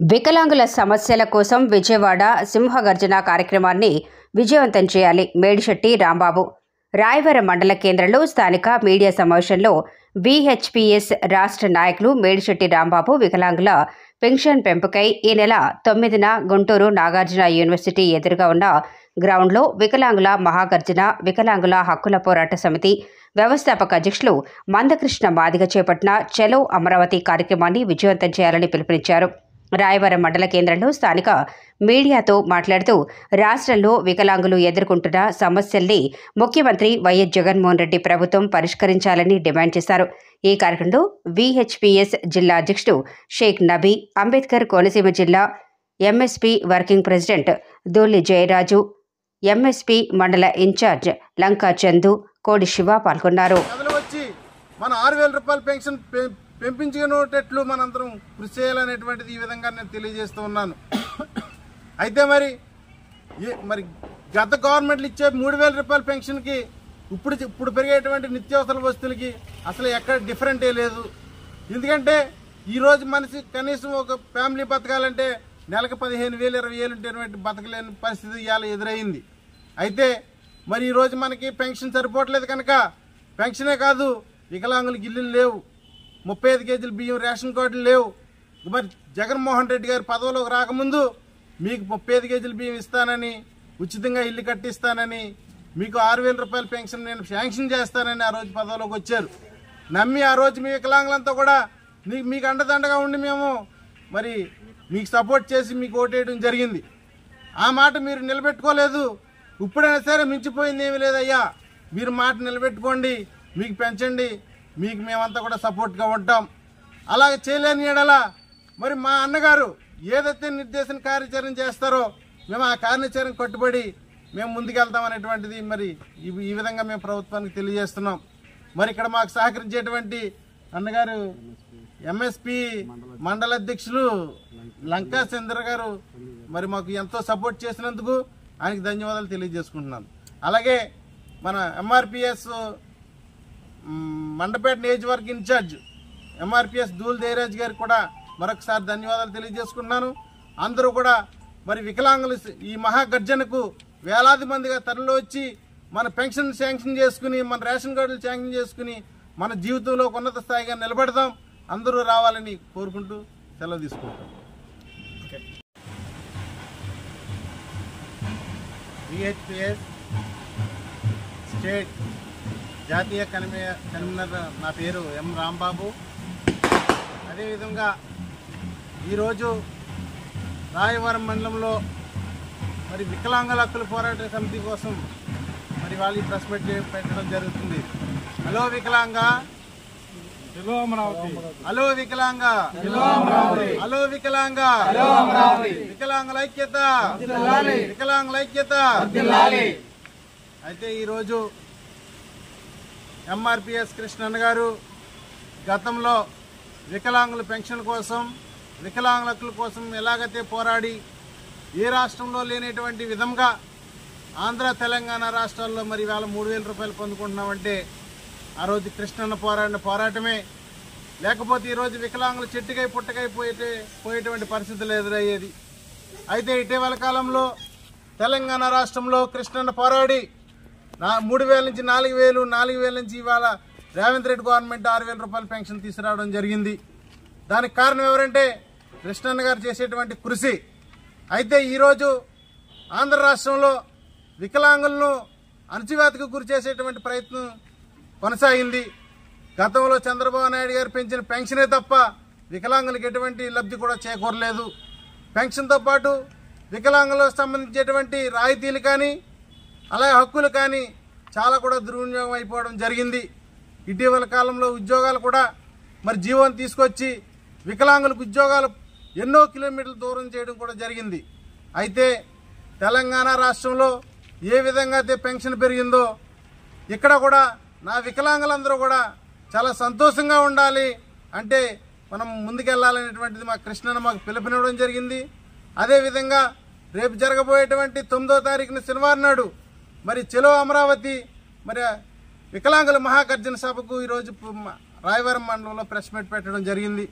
వికలాంగుల సమస్యల కోసం విజయవాడ సింహగర్జన కార్యక్రమాన్ని విజయవంతం చేయాలి. మేడిశెట్టి రాంబాబు. రాయవరం మండల కేంద్రంలో స్థానిక మీడియా సమావేశంలో విహెచ్పిఎస్ రాష్ట్ర నాయకులు మేడిశెట్టి రాంబాబు వికలాంగుల పెన్షన్ పెంపుకై ఈ నెల తొమ్మిదిన గుంటూరు నాగార్జున యూనివర్సిటీ ఎదురుగా ఉన్న గ్రౌండ్లో వికలాంగుల మహాగర్జన వికలాంగుల హక్కుల పోరాట సమితి వ్యవస్థాపక అధ్యక్షులు మందకృష్ణ మాదిగ చేపట్టిన చలో అమరావతి కార్యక్రమాన్ని విజయవంతం చేయాలని పిలుపునిచ్చారు. రాయవరం మండల కేంద్రంలో స్థానిక మీడియాతో మాట్లాడుతూ రాష్ట్రంలో వికలాంగులు ఎదుర్కొంటున్న సమస్యల్ని ముఖ్యమంత్రి వైఎస్ జగన్మోహన్ రెడ్డి ప్రభుత్వం పరిష్కరించాలని డిమాండ్ చేశారు. ఈ కార్యక్రమంలో విహెచ్పిఎస్ జిల్లా అధ్యక్షుడు షేక్ నబీ అంబేద్కర్ కోనసీమ జిల్లా MSP working president Duli Jayaraju MSP మండల ఇన్ఛార్జ్ లంకా చందు కోడి శివ పాల్గొన్నారు. వచ్చి మన ఆరు వేల రూపాయల పెన్షన్ పెంపించుకునేటట్లు మనందరం కృషి చేయాలనేటువంటిది ఈ విధంగా నేను తెలియజేస్తూ ఉన్నాను. అయితే మరి మరి గత గవర్నమెంట్లు ఇచ్చే మూడు వేల రూపాయల పెన్షన్కి ఇప్పుడు ఇప్పుడు పెరిగేటువంటి నిత్యావసర వస్తువులకి అసలు ఎక్కడ డిఫరెంటే లేదు. ఎందుకంటే ఈరోజు మనిషి కనీసం ఒక ఫ్యామిలీ బతకాలంటే నెలకు పదిహేను వేలు ఇరవై వేలు ఉండేటువంటి బతకలేని పరిస్థితి ఇవాళ ఎదురైంది. అయితే మరి ఈరోజు మనకి పెన్షన్ సరిపోవట్లేదు కనుక పెన్షనే కాదు వికలాంగులకి ఇల్లులు లేవు. ముప్పై ఐదు కేజీల బియ్యం రేషన్ కార్డులు లేవు. మరి జగన్మోహన్ రెడ్డి గారు పదవిలోకి రాకముందు మీకు ముప్పై ఐదు కేజీల బియ్యం ఇస్తానని ఉచితంగా ఇల్లు కట్టిస్తానని మీకు ఆరు వేల రూపాయల పెన్షన్ నేను శాంక్షన్ చేస్తానని ఆ రోజు పదవిలోకి వచ్చారు. నమ్మి ఆ రోజు మీ వికలాంగులంతా కూడా మీకు అండదండగా ఉండి మేము మరి మీకు సపోర్ట్ చేసి మీకు ఓటేయడం జరిగింది. ఆ మాట మీరు నిలబెట్టుకోలేదు. ఇప్పుడైనా సరే మించిపోయింది ఏమీ లేదయ్యా. మీరు మాట నిలబెట్టుకోండి మీకు పెంచండి. మీకు మేమంతా కూడా సపోర్ట్గా ఉంటాం. అలాగే చేయలేని ఎడల మరి మా అన్నగారు ఏదైతే నిర్దేశన కార్యాచరణ చేస్తారో మేము ఆ కార్యాచరణ కట్టుబడి మేము ముందుకెళ్తాం అనేటువంటిది మరి ఈ ఈ విధంగా మేము ప్రభుత్వానికి తెలియజేస్తున్నాం. మరి ఇక్కడ మాకు సహకరించేటువంటి అన్నగారు ఎంఎస్పి మండల అధ్యక్షులు లంకా చంద్ర గారు మరి మాకు ఎంతో సపోర్ట్ చేసినందుకు ఆయనకి ధన్యవాదాలు తెలియజేసుకుంటున్నాను. అలాగే మన ఎంఆర్పిఎస్ మండపేట నియోజకవర్గ ఇన్ఛార్జ్ ఎంఆర్పిఎస్ దూల్ దేరాజ్ గారికి కూడా మరొకసారి ధన్యవాదాలు తెలియజేసుకుంటున్నాను. అందరూ కూడా మరి వికలాంగులు ఈ మహాగర్జనకు వేలాది మందిగా తరలి వచ్చి మన పెన్షన్ శాంక్షన్ చేసుకుని మన రేషన్ కార్డులు శాంక్షన్ చేసుకుని మన జీవితంలో ఉన్నత స్థాయిగా నిలబెడదాం. అందరూ రావాలని కోరుకుంటూ సెలవు తీసుకుంటాం. విహెచ్పిఎస్ స్టేట్ జాతీయ కన్వీ కన్వీనర్ నా పేరు ఎం రాంబాబు. అదేవిధంగా ఈరోజు రాయవరం మండలంలో మరి వికలాంగుల హక్కుల పోరాట సమితి కోసం మరి వాళ్ళు ప్రెస్ మీట్ పెట్టడం జరుగుతుంది. హలో వికలాంగ. హలో వికలాంగ. హలో వికలాంగ. వికలాంగుల ఐక్యత. వికలాంగుల ఐక్యత. అయితే ఈరోజు ఎంఆర్పిఎస్ కృష్ణన్ గారు గతంలో వికలాంగుల పెన్షన్ కోసం వికలాంగుల కోసం ఎలాగైతే పోరాడి ఏ రాష్ట్రంలో లేనటువంటి విధంగా ఆంధ్ర తెలంగాణ రాష్ట్రాల్లో మరి వేల మూడు వేల రూపాయలు పొందుకుంటున్నామంటే ఆ రోజు కృష్ణన్న పోరాడిన పోరాటమే. లేకపోతే ఈరోజు వికలాంగులు చెట్టుకై పుట్టకై పోయేటే పోయేటువంటి పరిస్థితులు ఎదురయ్యేది. అయితే ఇటీవల కాలంలో తెలంగాణ రాష్ట్రంలో కృష్ణన్న పోరాడి నా మూడు వేల నుంచి నాలుగు వేలు నాలుగు వేల నుంచి ఇవాళ రేవంత్ రెడ్డి గవర్నమెంట్ ఆరు వేల రూపాయల పెన్షన్ తీసుకురావడం జరిగింది. దానికి కారణం ఎవరంటే కృష్ణన్న గారు చేసేటువంటి కృషి. అయితే ఈరోజు ఆంధ్ర రాష్ట్రంలో వికలాంగులను అణచివేతకు గురి చేసేటువంటి ప్రయత్నం కొనసాగింది. గతంలో చంద్రబాబు నాయుడు గారు పెంచిన పెన్షనే తప్ప వికలాంగులకు ఎటువంటి లబ్ధి కూడా చేకూరలేదు. పెన్షన్తో పాటు వికలాంగులకు సంబంధించేటువంటి రాయితీలు కానీ అలాగే హక్కులు కానీ చాలా కూడా దుర్వినియోగం అయిపోవడం జరిగింది. ఇటీవల కాలంలో ఉద్యోగాలు కూడా మరి జీవం తీసుకొచ్చి వికలాంగులకు ఉద్యోగాలు ఎన్నో కిలోమీటర్ల దూరం చేయడం కూడా జరిగింది. అయితే తెలంగాణ రాష్ట్రంలో ఏ విధంగా అయితే పెన్షన్ పెరిగిందో ఇక్కడ కూడా నా వికలాంగులందరూ కూడా చాలా సంతోషంగా ఉండాలి అంటే మనం ముందుకెళ్ళాలనేటువంటిది మా కృష్ణను మాకు పిలుపునివ్వడం జరిగింది. అదేవిధంగా రేపు జరగబోయేటువంటి తొమ్మిదో తారీఖున శనివారం నాడు మరి చెలో అమరావతి మరి వికలాంగుల మహాగర్జన సభకు ఈరోజు రాయవరం మండలంలో ప్రెస్ మీట్ పెట్టడం జరిగింది.